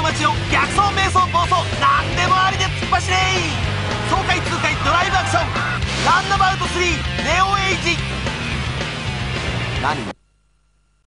街を逆走瞑想暴走何でもありで突っ走れ爽快痛快ドライブアクションランナバウト3ネオエイジ何